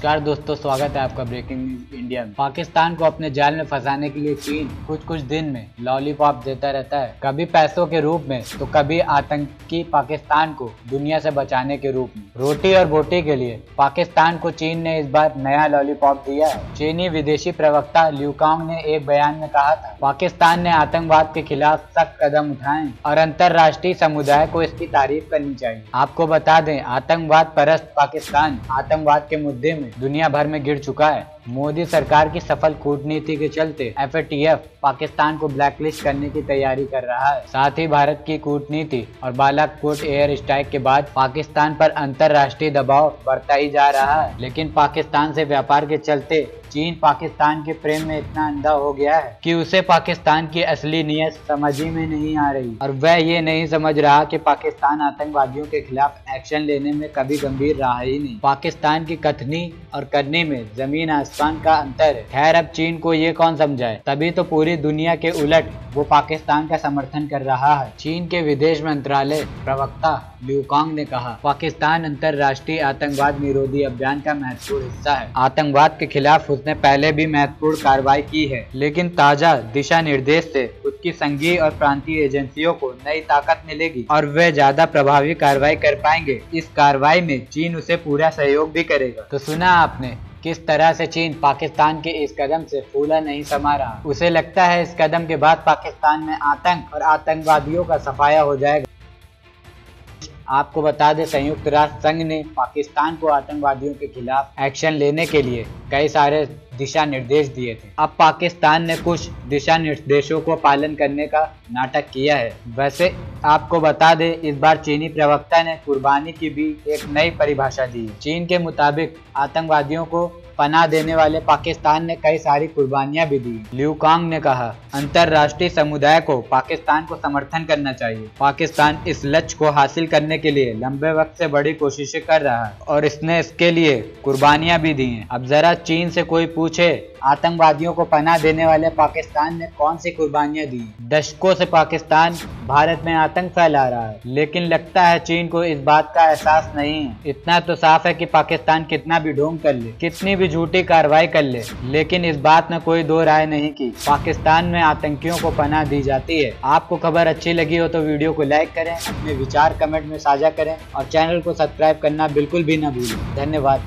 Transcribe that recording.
नमस्कार दोस्तों, स्वागत है आपका ब्रेकिंग न्यूज़ इंडिया में। पाकिस्तान को अपने जाल में फंसाने के लिए चीन कुछ कुछ दिन में लॉलीपॉप देता रहता है। कभी पैसों के रूप में तो कभी आतंकी पाकिस्तान को दुनिया से बचाने के रूप में। रोटी और बोटी के लिए पाकिस्तान को चीन ने इस बार नया लॉलीपॉप दिया है। चीनी विदेशी प्रवक्ता ल्यूकांग ने एक बयान में कहा था, पाकिस्तान ने आतंकवाद के खिलाफ सख्त कदम उठाए और अंतर्राष्ट्रीय समुदाय को इसकी तारीफ़ करनी चाहिए। आपको बता दें, आतंकवाद परस्त पाकिस्तान आतंकवाद के मुद्दे में दुनिया भर में गिर चुका है। मोदी सरकार की सफल कूटनीति के चलते एफ़ पाकिस्तान को ब्लैकलिस्ट करने की तैयारी कर रहा है। साथ ही भारत की कूटनीति और बालाकोट एयर स्ट्राइक के बाद पाकिस्तान पर अंतर्राष्ट्रीय दबाव बढ़ता ही जा रहा है। लेकिन पाकिस्तान से व्यापार के चलते चीन पाकिस्तान के प्रेम में इतना अंधा हो गया है कि उसे पाकिस्तान की असली नीयत समझ ही में नहीं आ रही। और वह ये नहीं समझ रहा कि पाकिस्तान आतंकवादियों के खिलाफ एक्शन लेने में कभी गंभीर रहा ही नहीं। पाकिस्तान की कथनी और करने में ज़मीन आसमान का अंतर है। खैर, अब चीन को ये कौन समझाए? तभी तो पूरी दुनिया के उलट वो पाकिस्तान का समर्थन कर रहा है। चीन के विदेश मंत्रालय प्रवक्ता ल्यूकांग ने कहा, पाकिस्तान अंतर्राष्ट्रीय आतंकवाद निरोधी अभियान का महत्वपूर्ण हिस्सा है। आतंकवाद के खिलाफ उसने पहले भी महत्वपूर्ण कार्रवाई की है, लेकिन ताज़ा दिशा निर्देश से उसकी संघीय और प्रांतीय एजेंसियों को नई ताकत मिलेगी और वे ज़्यादा प्रभावी कार्रवाई कर पाएँगे। इस कार्रवाई में चीन उसे पूरा सहयोग भी करेगा। तो सुना आपने, किस तरह से चीन पाकिस्तान के इस कदम से फूला नहीं समा रहा उसे लगता है इस कदम के बाद पाकिस्तान में आतंक और आतंकवादियों का सफाया हो जाएगा। आपको बता दें, संयुक्त राष्ट्र संघ ने पाकिस्तान को आतंकवादियों के खिलाफ एक्शन लेने के लिए कई सारे दिशा निर्देश दिए थे। अब पाकिस्तान ने कुछ दिशा निर्देशों को पालन करने का नाटक किया है। वैसे, आपको बता दें, इस बार चीनी प्रवक्ता ने कुर्बानी की भी एक नई परिभाषा दी। चीन के मुताबिक, आतंकवादियों को पनाह देने वाले पाकिस्तान ने कई सारी कुर्बानियाँ भी दी। ल्यू कांग ने कहा, अंतरराष्ट्रीय समुदाय को पाकिस्तान को समर्थन करना चाहिए। पाकिस्तान इस लक्ष्य को हासिल करने के लिए लंबे वक्त से बड़ी कोशिशें कर रहा है और इसने इसके लिए कुर्बानियाँ भी दी हैं। अब जरा चीन से कोई पूछे आतंकवादियों को पनाह देने वाले पाकिस्तान ने कौन सी कुर्बानियाँ दी? दशकों से पाकिस्तान भारत में आतंक फैला रहा है, लेकिन लगता है चीन को इस बात का एहसास नहीं है। इतना तो साफ़ है कि पाकिस्तान कितना भी ढोंग कर ले, कितनी भी झूठी कार्रवाई कर ले, लेकिन इस बात में कोई दो राय नहीं की। पाकिस्तान में आतंकियों को पनाह दी जाती है। आपको खबर अच्छी लगी हो तो वीडियो को लाइक करें, अपने विचार कमेंट में साझा करें, और चैनल को सब्सक्राइब करना बिल्कुल भी न भूलें। धन्यवाद।